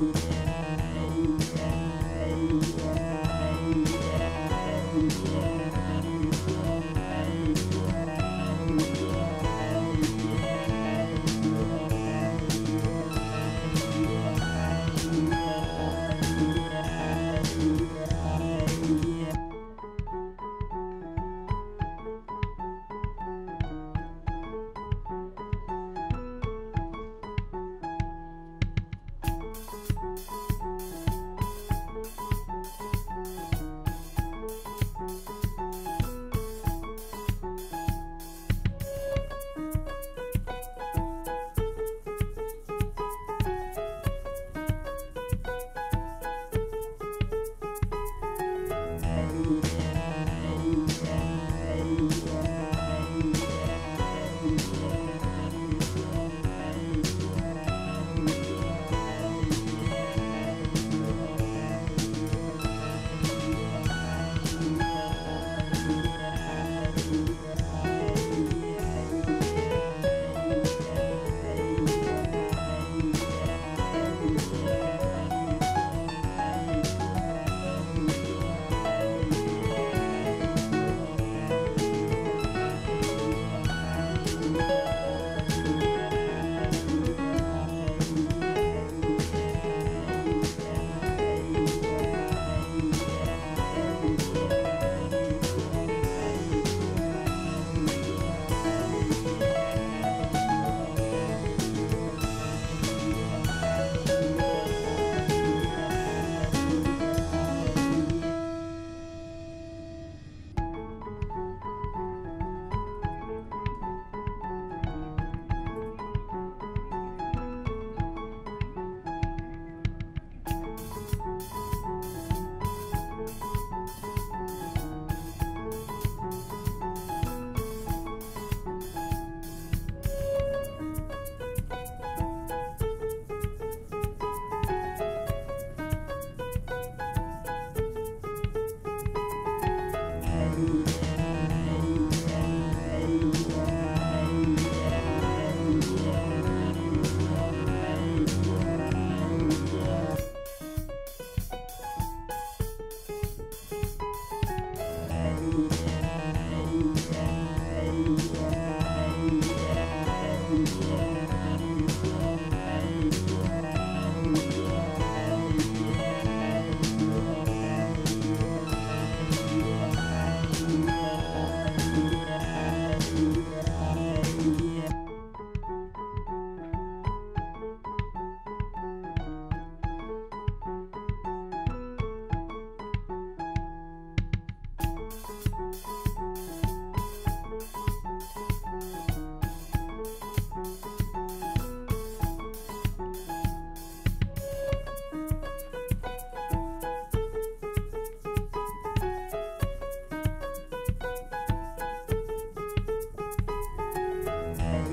Yeah.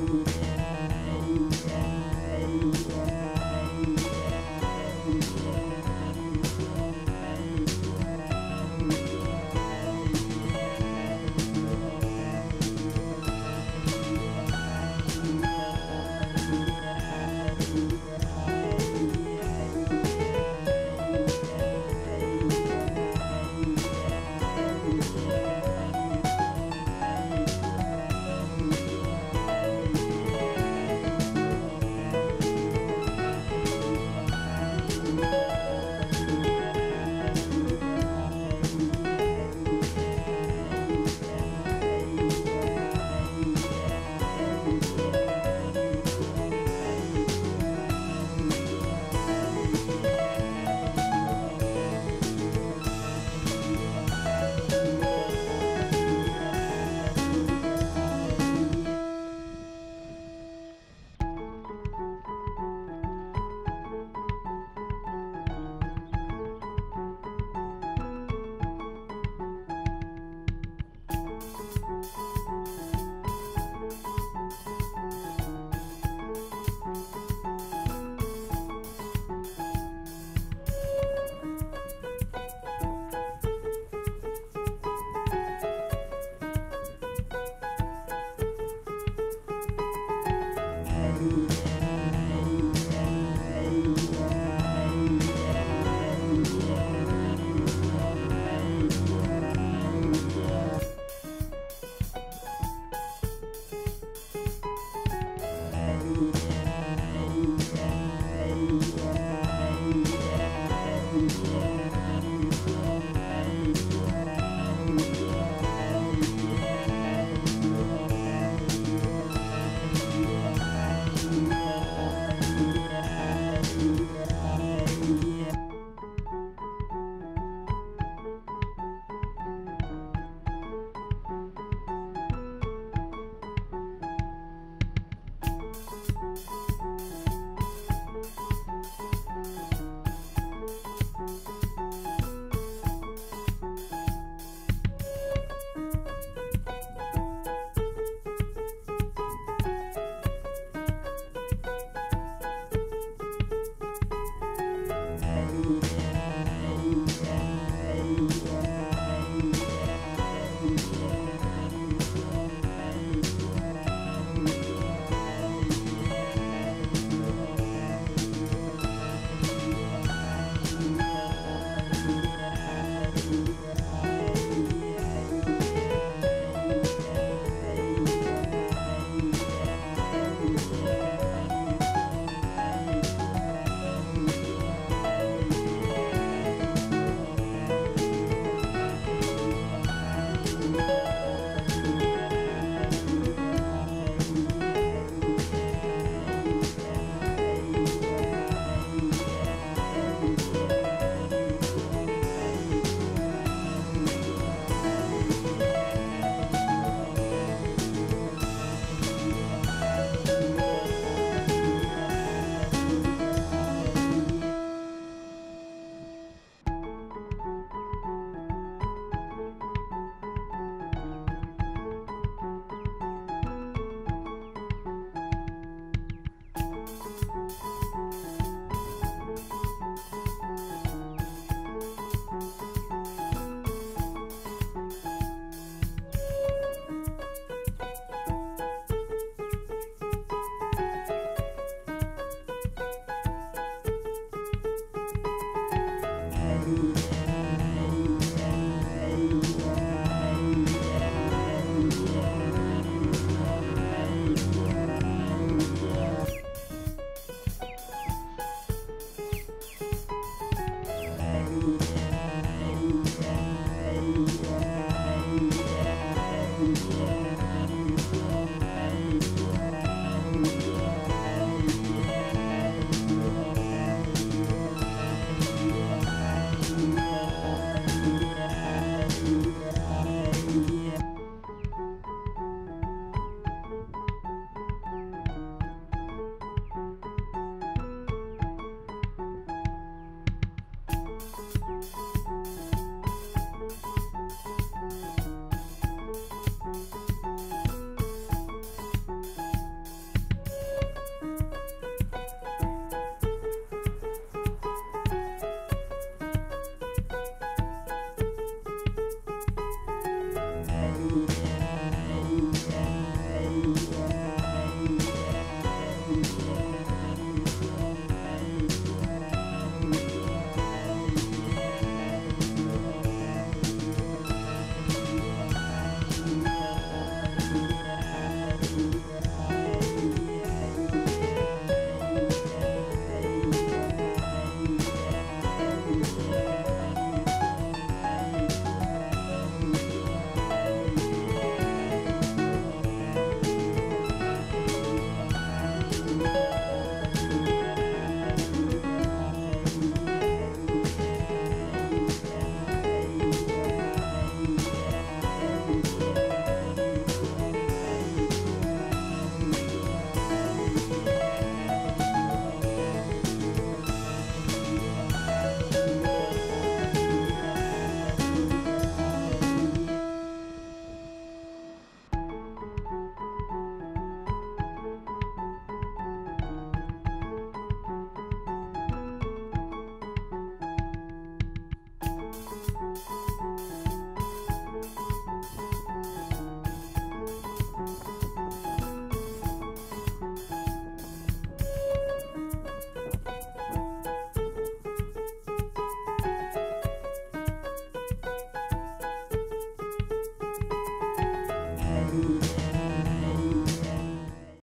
Ooh.